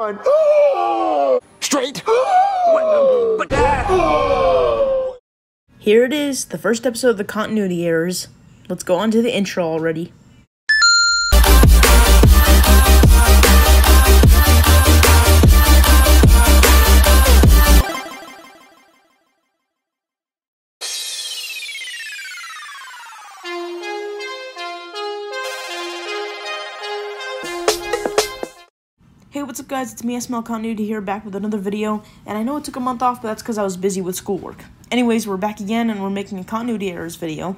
Straight. Here it is, the first episode of the continuity errors. Let's go on to the intro already. Hey, what's up guys? It's me, SML Continuity here, back with another video. And I know it took a month off, but that's because I was busy with schoolwork. Anyways, we're back again, and we're making a continuity errors video.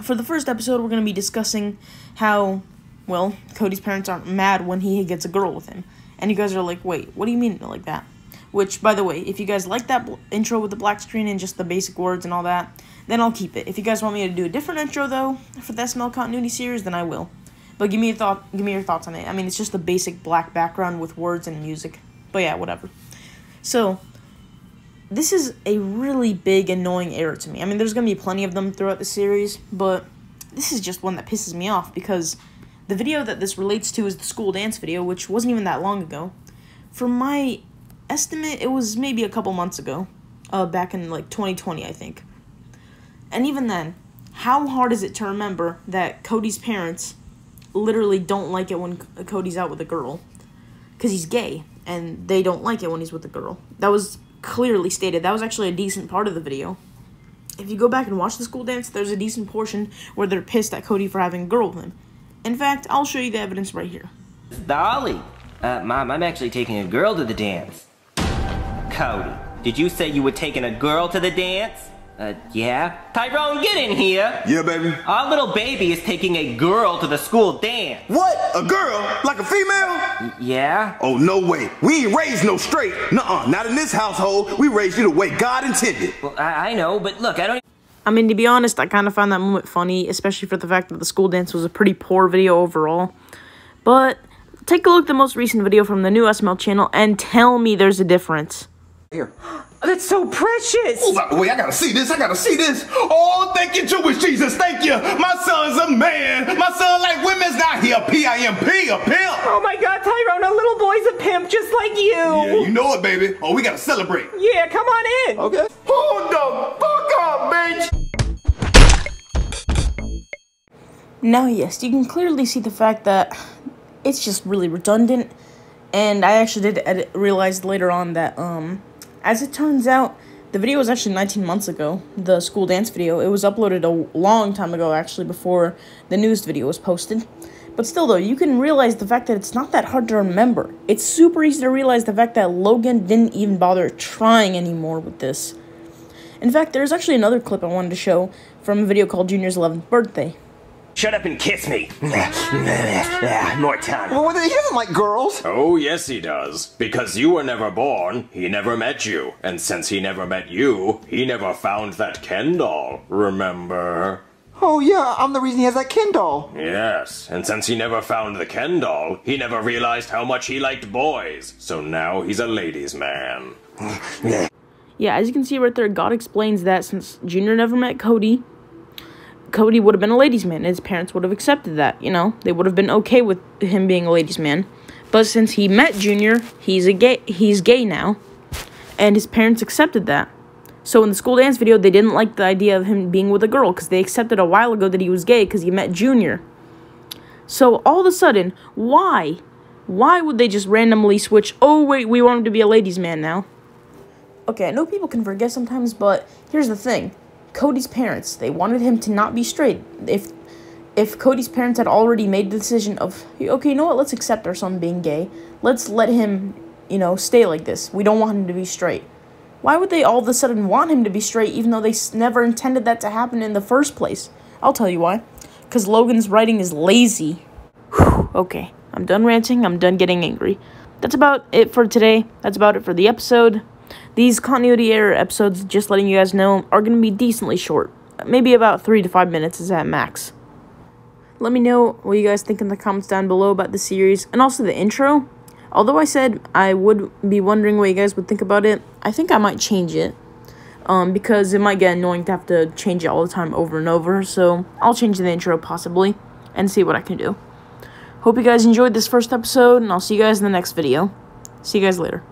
For the first episode, we're going to be discussing how, well, Cody's parents aren't mad when he gets a girl with him. And you guys are like, wait, what do you mean like that? Which, by the way, if you guys like that intro with the black screen and just the basic words and all that, then I'll keep it. If you guys want me to do a different intro, though, for the SML Continuity series, then I will. But give me a thought. Give me your thoughts on it. I mean, it's just a basic black background with words and music. But yeah, whatever. So, this is a really big annoying error to me. I mean, there's gonna be plenty of them throughout the series, but this is just one that pisses me off because the video that this relates to is the school dance video, which wasn't even that long ago. From my estimate, it was maybe a couple months ago, uh, back in like 2020, I think. And even then, how hard is it to remember that Cody's parents literally don't like it when Cody's out with a girl because he's gay and they don't like it when he's with a girl. That was clearly stated. That was actually a decent part of the video. If you go back and watch the school dance, there's a decent portion where they're pissed at Cody for having a girl with him. In fact, I'll show you the evidence right here. Dolly, uh, Mom, I'm actually taking a girl to the dance. Cody, did you say you were taking a girl to the dance? Uh, yeah? Tyrone, get in here! Yeah, baby. Our little baby is taking a girl to the school dance. What? A girl? Like a female? Y- yeah? Oh, no way. We ain't raised no straight. Nuh-uh. Not in this household. We raised you the way God intended. Well, I, I know, but look, I don't. I mean, to be honest, I kind of found that moment funny, especially for the fact that the school dance was a pretty poor video overall. But take a look at the most recent video from the new SML channel and tell me there's a difference. Here. That's so precious. Hold on, wait, I gotta see this. I gotta see this. Oh, thank you, Jewish Jesus. Thank you. My son's a man. My son like women's not here. P-I-M-P, a pimp. Oh my god, Tyrone, a little boy's a pimp just like you. Yeah, you know it, baby. Oh, we gotta celebrate. Yeah, come on in. Okay. Hold the fuck up, bitch. Now, yes, you can clearly see the fact that it's just really redundant, and I actually did edit, realize later on that, um, as it turns out, the video was actually 19 months ago, the school dance video. It was uploaded a long time ago, actually, before the news video was posted. But still, though, you can realize the fact that it's not that hard to remember. It's super easy to realize the fact that Logan didn't even bother trying anymore with this. In fact, there's actually another clip I wanted to show from a video called Junior's 11th birthday. Shut up and kiss me. More time. Well, he doesn't like girls. Oh, yes, he does. Because you were never born, he never met you. And since he never met you, he never found that Ken doll. Remember? Oh, yeah, I'm the reason he has that Ken doll. Yes, and since he never found the Ken doll, he never realized how much he liked boys. So now he's a ladies' man. Yeah, as you can see right there, God explains that since Junior never met Cody, Cody would have been a ladies' man. His parents would have accepted that, you know? They would have been okay with him being a ladies' man. But since he met Junior, he's a gay he's gay now. And his parents accepted that. So in the school dance video, they didn't like the idea of him being with a girl because they accepted a while ago that he was gay because he met Junior. So all of a sudden, why? Why would they just randomly switch, oh wait, we want him to be a ladies' man now? Okay, I know people can forget sometimes, but here's the thing. Cody's parents, they wanted him to not be straight. If if Cody's parents had already made the decision of, okay, you know what, let's accept our son being gay. Let's let him, you know, stay like this. We don't want him to be straight. Why would they all of a sudden want him to be straight even though they never intended that to happen in the first place? I'll tell you why. Because Logan's writing is lazy. Whew, okay, I'm done ranting. I'm done getting angry. That's about it for today. That's about it for the episode. These continuity error episodes, just letting you guys know, are going to be decently short. Maybe about 3 to 5 minutes is at max. Let me know what you guys think in the comments down below about the series and also the intro. Although I said I would be wondering what you guys would think about it, I think I might change it. Um, because it might get annoying to have to change it all the time over and over, so I'll change the intro possibly and see what I can do. Hope you guys enjoyed this first episode, and I'll see you guys in the next video. See you guys later.